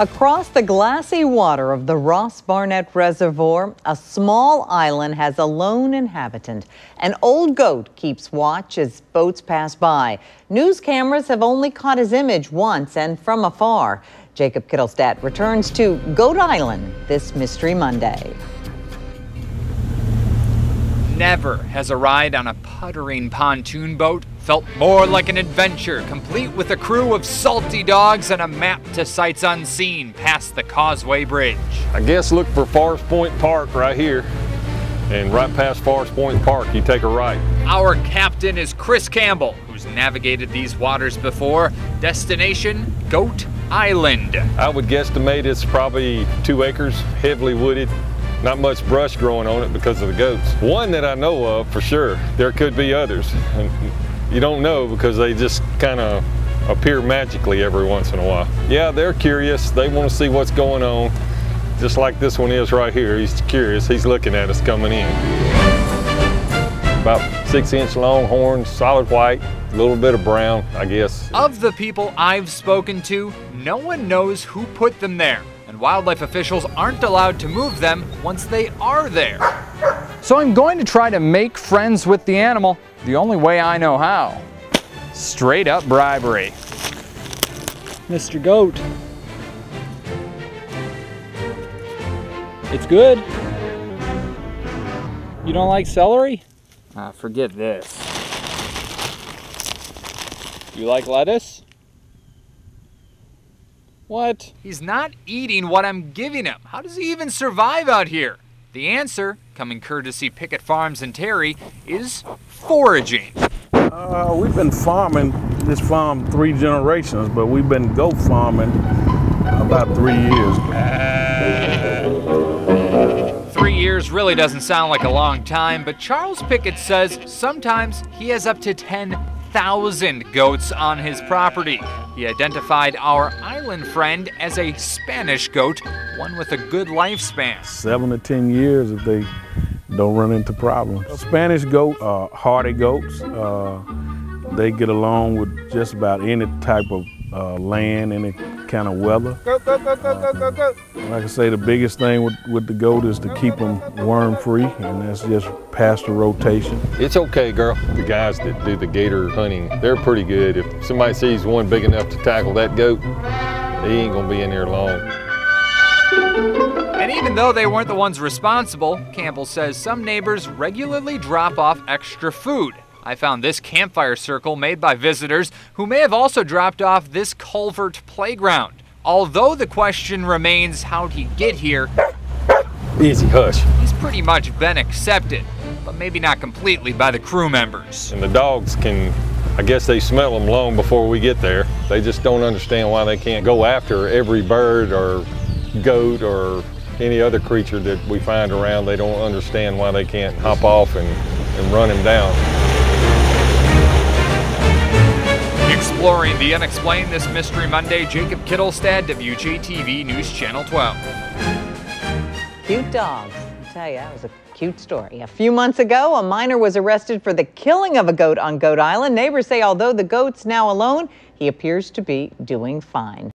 Across the glassy water of the Ross Barnett Reservoir, a small island has a lone inhabitant. An old goat keeps watch as boats pass by. News cameras have only caught his image once and from afar. Jacob Kittilstad returns to Goat Island this Mystery Monday. Never has a ride on a puttering pontoon boat felt more like an adventure, complete with a crew of salty dogs and a map to sights unseen past the Causeway Bridge. I guess look for Forest Point Park right here. And right past Forest Point Park, you take a right. Our captain is Chris Campbell, who's navigated these waters before. Destination Goat Island. I would guesstimate it's probably two acres, heavily wooded, not much brush growing on it because of the goats. One that I know of for sure. There could be others. You don't know because they just kind of appear magically every once in a while. Yeah, they're curious. They want to see what's going on. Just like this one is right here. He's curious. He's looking at us coming in. About six inch long horns, solid white, a little bit of brown, I guess. Of the people I've spoken to, no one knows who put them there and wildlife officials aren't allowed to move them once they are there. So I'm going to try to make friends with the animal the only way I know how. Straight up bribery. Mr. Goat. It's good. You don't like celery? Ah, forget this. You like lettuce? What? He's not eating what I'm giving him. How does he even survive out here? The answer, coming courtesy Pickett Farms and Terry, is foraging. Uh, we've been farming this farm three generations, but we've been goat farming about three years. Three years really doesn't sound like a long time, but Charles Pickett says sometimes he has up to 10 1,000 goats on his property. He identified our island friend as a Spanish goat, one with a good lifespan. Seven to 10 years if they don't run into problems. Spanish goat are hardy goats. Uh, they get along with just about any type of uh, land, any kind of weather. Go, go, go, go, go, go, go. Like I say, the biggest thing with, with the goat is to keep them worm free, and that's just pasture rotation. It's okay, girl. The guys that do the gator hunting, they're pretty good. If somebody sees one big enough to tackle that goat, he ain't gonna be in there long. And even though they weren't the ones responsible, Campbell says some neighbors regularly drop off extra food I found this campfire circle made by visitors who may have also dropped off this culvert playground. Although the question remains how'd he get here, Easy, hush. He's pretty much been accepted, but maybe not completely by the crew members. And the dogs can, I guess they smell them long before we get there. They just don't understand why they can't go after every bird or goat or any other creature that we find around. They don't understand why they can't hop off and, and run him down. Exploring the unexplained this Mystery Monday, Jacob Kittilstad, WJTV News Channel 12. Cute dogs. I tell you, that was a cute story. A few months ago, a minor was arrested for the killing of a goat on Goat Island. Neighbors say although the goat's now alone, he appears to be doing fine.